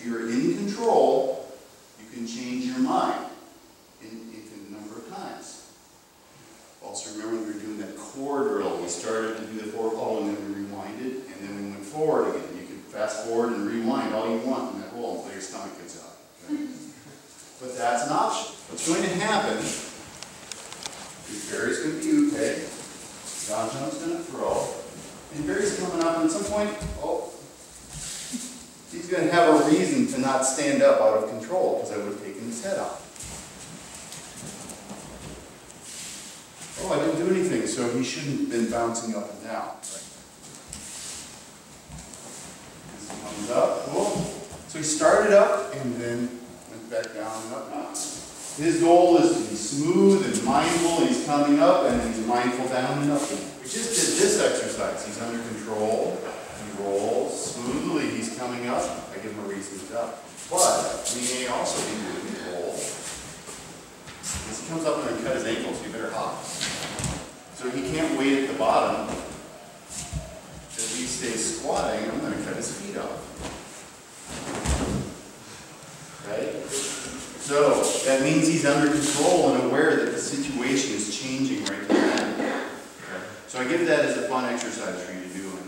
if you're in control, you can change your mind in, in a number of times. Also remember when we were doing that core drill, we started to do the forward roll and then we rewinded, and then we went forward again. You can fast forward and rewind all you want in that roll until your stomach gets out. But that's an option. What's going to happen is Barry's going to be okay, John John's going to throw, and Barry's coming up, and at some point, oh, to have a reason to not stand up out of control, because I would have taken his head off. Oh, I didn't do anything, so he shouldn't have been bouncing up and down. Comes up, cool. So he started up and then went back down and up. His goal is to be smooth and mindful, he's coming up and he's mindful down and up. We just did this exercise, he's under control, he rolls smoothly, he's coming up, I give him a reason to up. But we may also be doing control. As he comes up and cut his ankles, you better hop. So he can't wait at the bottom. If he stays squatting, I'm gonna cut his feet off. Right? So that means he's under control and aware that the situation is changing right now. So I give that as a fun exercise for you to do